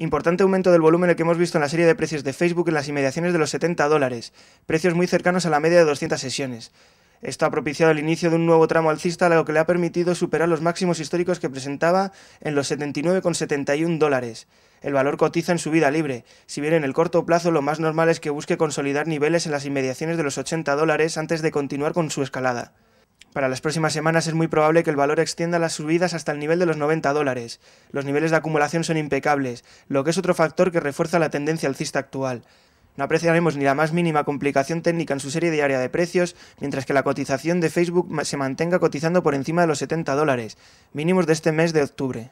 Importante aumento del volumen el que hemos visto en la serie de precios de Facebook en las inmediaciones de los 70 dólares, precios muy cercanos a la media de 200 sesiones. Esto ha propiciado el inicio de un nuevo tramo alcista, lo que le ha permitido superar los máximos históricos que presentaba en los 79,71 dólares. El valor cotiza en su vida libre, si bien en el corto plazo lo más normal es que busque consolidar niveles en las inmediaciones de los 80 dólares antes de continuar con su escalada. Para las próximas semanas es muy probable que el valor extienda las subidas hasta el nivel de los 90 dólares. Los niveles de acumulación son impecables, lo que es otro factor que refuerza la tendencia alcista actual. No apreciaremos ni la más mínima complicación técnica en su serie diaria de precios, mientras que la cotización de Facebook se mantenga cotizando por encima de los 70 dólares, mínimos de este mes de octubre.